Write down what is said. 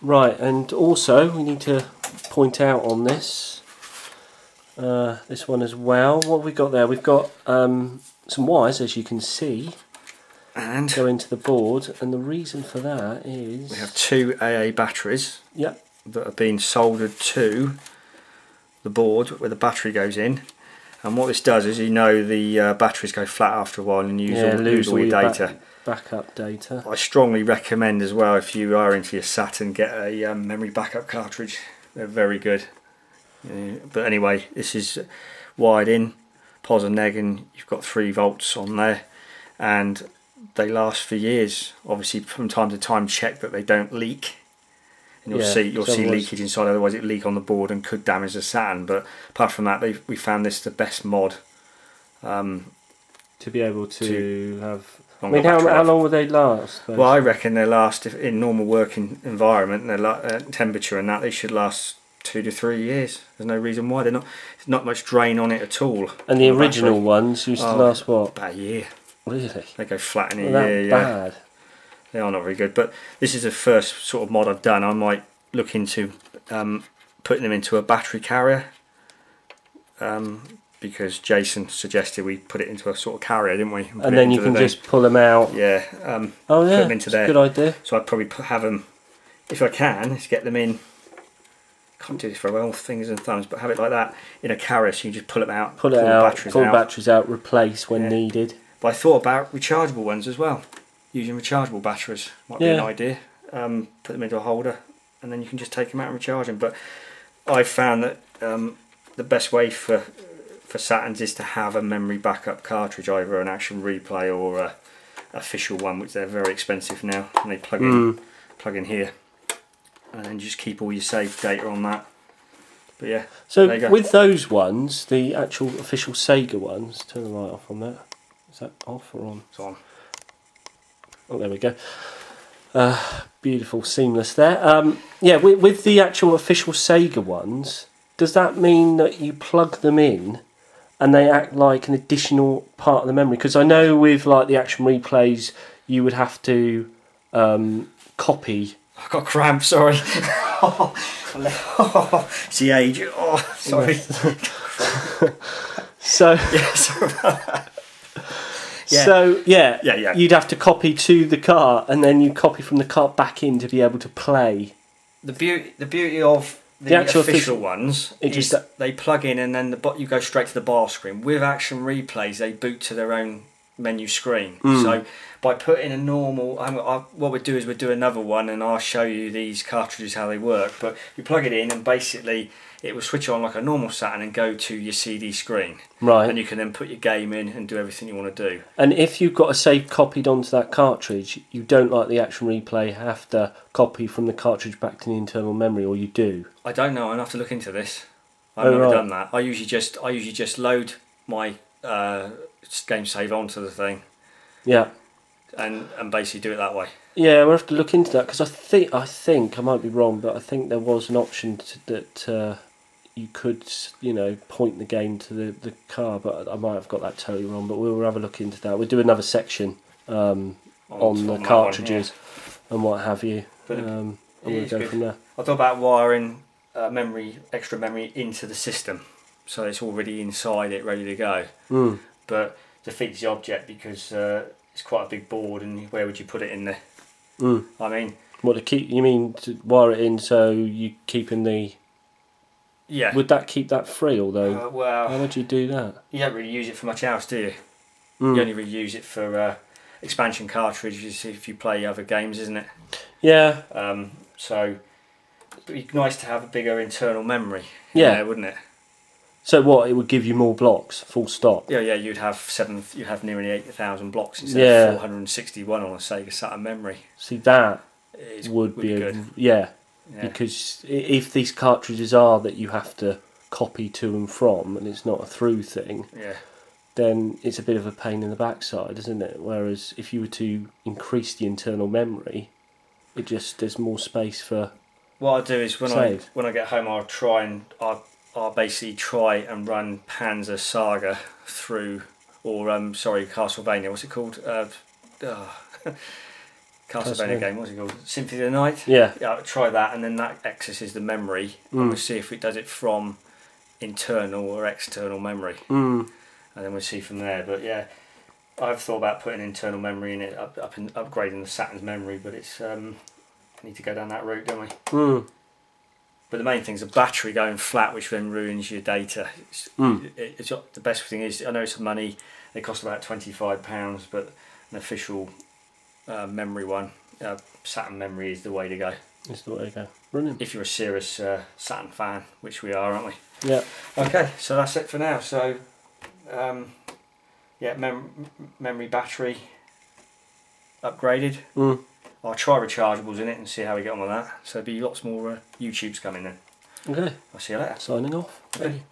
Right, and also we need to point out on this, uh, this one as well. What have we got there? We've got um, some wires, as you can see, And go into the board, and the reason for that is we have two AA batteries Yep. that are being soldered to the board where the battery goes in. And what this does is, you know, the uh, batteries go flat after a while and you yeah, all, lose all your data. backup data. I strongly recommend as well if you are into your Saturn, get a um, memory backup cartridge. They're very good. Uh, but anyway, this is wired in, pos and neg, and you've got three volts on there, and they last for years. Obviously, from time to time, check that they don't leak. And you'll Yeah, see you'll see otherwise- leakage inside. Otherwise, it leak on the board and could damage the Saturn. But apart from that, they we found this the best mod. Um, To be able to, To- have. I mean, how, how long will they last? those? Well, I reckon they last if in normal working environment, their la- uh, temperature and that they should last two to three years. There's no reason why they're not. There's not much drain on it at all. and the original battery. ones used to Oh. last what? about a year. Really? They go flat in a Well, year. Yeah, bad. They are not very good. But this is the first sort of mod I've done. I might look into um, putting them into a battery carrier. Um, because Jason suggested we put it into a sort of carrier, didn't we? put And then you can the just pull them out. yeah. Um, Oh yeah, them into there. good idea. So I'd probably put, have them, if I can, is get them in. Can't do this for well fingers and thumbs, but have it like that in a carrier, so you just pull them out, Pull it the out, batteries pull out. batteries out, replace when Yeah. needed. But I thought about rechargeable ones as well, using rechargeable batteries might be an idea. Um, put them into a holder, and then you can just take them out and recharge them. But I found that um, the best way for for Saturns is to have a memory backup cartridge, either an Action Replay or a official one, which they're very expensive now, and they plug in Mm. plug in here and then just keep all your saved data on that but yeah So There you go. with those ones, the actual official Sega ones, turn the light off on that. Is that off or on? it's on Oh, there we go. Uh, beautiful, seamless there. Um, yeah, with, with the actual official Sega ones, does that mean that you plug them in and they act like an additional part of the memory? Because I know with like the action replays, you would have to um, copy. I've got cramp sorry it's the age oh sorry So, yeah sorry about that. Yeah. so yeah, Yeah, yeah. you'd have to copy to the car, and then you copy from the cart back in to be able to play. the beauty the beauty of the, The actual official official- ones It is they plug in and then the you go straight to the bar screen with action replays they boot to their own menu screen Mm. so by putting a normal I, what we'd do is we'd do another one and I'll show you these cartridges how they work but you plug it in and basically it will switch on like a normal Saturn and go to your CD screen Right. and you can then put your game in and do everything you want to do And if you've got a save copied onto that cartridge, you don't like the action replay have to copy from the cartridge back to the internal memory, or you do. I don't know. I'll have to look into this. I've Oh, never right. done that. I usually just I usually just load my uh, game save onto the thing Yeah. and and basically do it that way. Yeah, we'll have to look into that because I think I think I might be wrong, but I think there was an option to, that uh, you could, you know, point the game to the, the car, but I might have got that totally wrong. But we'll have a look into that. We'll do another section um, on the that one, cartridges and what have you, but um, and we'll is go good. from there. I thought about wiring uh, memory, extra memory into the system, so it's already inside it, ready to go. Mm. But defeats the object because uh, it's quite a big board, and where would you put it in there? Mm. I mean, What to keep? You mean to wire it in so you keeping the? yeah. Would that keep that free? Although, Uh, how would you do that? you don't really use it for much else, do you? Mm. You only really use it for uh, expansion cartridges if you play other games, isn't it? Yeah, Um, so it'd be nice to have a bigger internal memory. Yeah. there, wouldn't it? So what? It would give you more blocks. Full stop. Yeah, yeah. You'd have seven. You'd have nearly eight thousand blocks instead Yeah. of four hundred and sixty-one on a Sega Saturn memory. See that It would, be, a, good. yeah, Yeah. because if these cartridges are that you have to copy to and from, and it's not a through thing, yeah. then it's a bit of a pain in the backside, isn't it? Whereas if you were to increase the internal memory, it just there's more space for. What I'll do is when Save. I when I get home, I'll try and I'll, I'll basically try and run Panzer Saga through, or um, sorry, Castlevania. What's it called? Uh, uh, Castlevania game. What's it called? Symphony of the Night. Yeah. Yeah, I'll try that, and then that accesses the memory, and Mm. we'll see if it does it from internal or external memory, Mm. and then we'll see from there. But yeah, I've thought about putting internal memory in it, up, up in, upgrading the Saturn's memory, but it's um, need to go down that route, don't we? Mm. But the main thing is a battery going flat, which then ruins your data. It's, Mm. it, it's not- the best thing is I know it's money. They cost about twenty five pounds, but an official uh, memory one, uh, Saturn memory is the way to go. Is the way to go. Brilliant. If you're a serious uh, Saturn fan, which we are, aren't we? Yeah. Okay, so that's it for now. So, um, yeah, mem- memory battery upgraded. Mm. I'll try rechargeables in it and see how we get on with that. So there'll be lots more uh, YouTubes coming then. Okay. I'll see you later. Signing off. Okay.